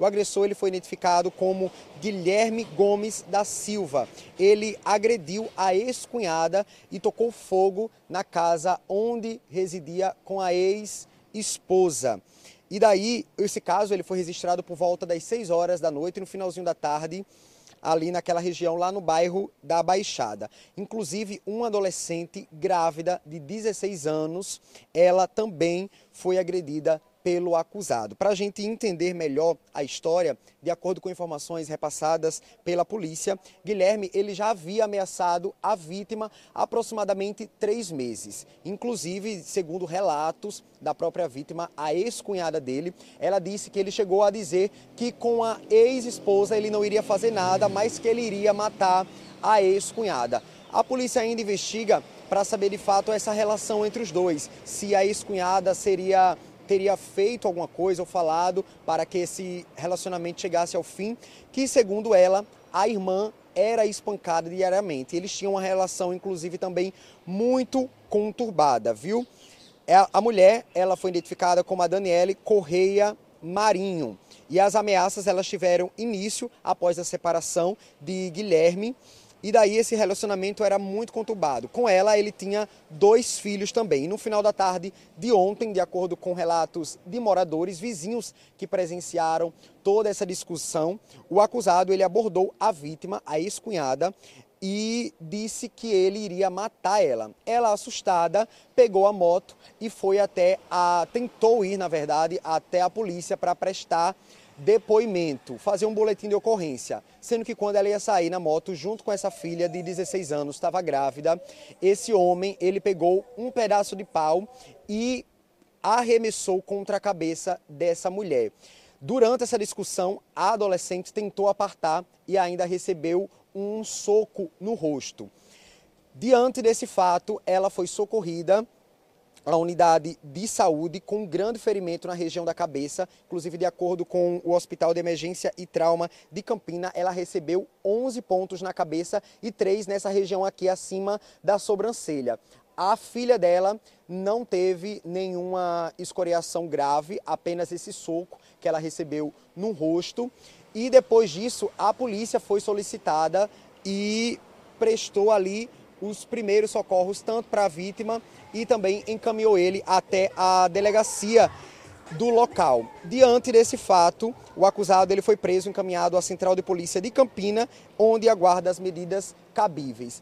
O agressor ele foi identificado como Guilherme Gomes da Silva. Ele agrediu a ex-cunhada e tocou fogo na casa onde residia com a ex-esposa. E daí, esse caso ele foi registrado por volta das 6 horas da noite, no finalzinho da tarde, ali naquela região, lá no bairro da Baixada. Inclusive, uma adolescente grávida de 16 anos, ela também foi agredida pelo acusado. Para a gente entender melhor a história, de acordo com informações repassadas pela polícia, Guilherme ele já havia ameaçado a vítima há aproximadamente três meses. Inclusive, segundo relatos da própria vítima, a ex-cunhada dele, ela disse que ele chegou a dizer que com a ex-esposa ele não iria fazer nada, mas que ele iria matar a ex-cunhada. A polícia ainda investiga para saber de fato essa relação entre os dois, se a ex-cunhada seria teria feito alguma coisa ou falado para que esse relacionamento chegasse ao fim, que segundo ela, a irmã era espancada diariamente. Eles tinham uma relação, inclusive, também muito conturbada, viu? É, a mulher, ela foi identificada como a Daniele Correia Marinho. E as ameaças, elas tiveram início após a separação de Guilherme e daí esse relacionamento era muito conturbado. Com ela, ele tinha dois filhos também. E no final da tarde de ontem, de acordo com relatos de moradores, vizinhos que presenciaram toda essa discussão, o acusado ele abordou a vítima, a ex-cunhada, e disse que ele iria matar ela. Ela, assustada, pegou a moto e foi até a. tentou ir, na verdade, até a polícia para prestar depoimento, fazer um boletim de ocorrência, sendo que quando ela ia sair na moto junto com essa filha de 16 anos, estava grávida, esse homem, ele pegou um pedaço de pau e arremessou contra a cabeça dessa mulher. Durante essa discussão, a adolescente tentou apartar e ainda recebeu um soco no rosto. Diante desse fato, ela foi socorrida a unidade de saúde com um grande ferimento na região da cabeça. Inclusive, de acordo com o Hospital de Emergência e Trauma de Campina, ela recebeu 11 pontos na cabeça e 3 nessa região aqui acima da sobrancelha. A filha dela não teve nenhuma escoriação grave, apenas esse soco que ela recebeu no rosto. E depois disso, a polícia foi solicitada e prestou ali os primeiros socorros, tanto para a vítima e também encaminhou ele até a delegacia do local. Diante desse fato, o acusado ele foi preso e encaminhado à Central de Polícia de Campina, onde aguarda as medidas cabíveis.